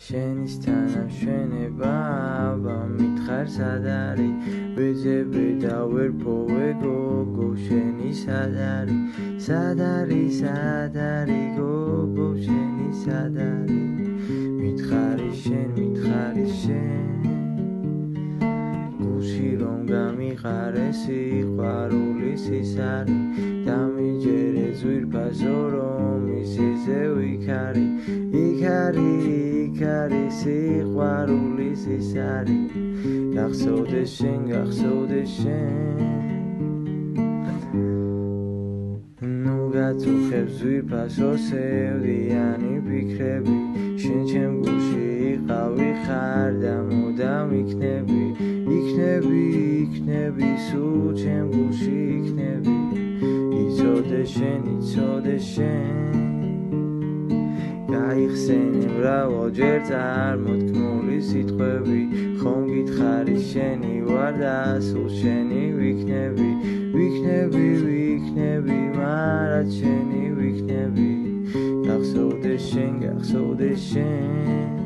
შენის თანამშვენება აბა მითხარ სად არის ვეძებე და ვერ პოვე გოგო შენი სად არის სად არის სად არის გოგო შენი სად არის მითხარი შენ მითხარი შენ. გუში რომ გამიყარე სიყვარული სისარი დამიჯერე ზვირფასო რომ ისეზე ვიქარი იქარი იქარი სიყვარული სისარი გახსოვდეს შენ გახსოვდეს შენ. გაწუხებს ზვირფასო სევდიანი ფიქრები. შენ ჩემ გულში იყავი ხარ და მუდამ იქნები იქნები იქნები სულ ჩემ გულში იქნები. იცოდე შენ იცოდე გაიხსენი მრავალჯერ წარმოთქმული სიტყვები. ხომ გითხარი შენი ვარ და სულ შენი ვიქნები? ვიქნები ვიქნები მარა შენი ვიქნები? გახსოვდეს შენ გახსოვდეს შენ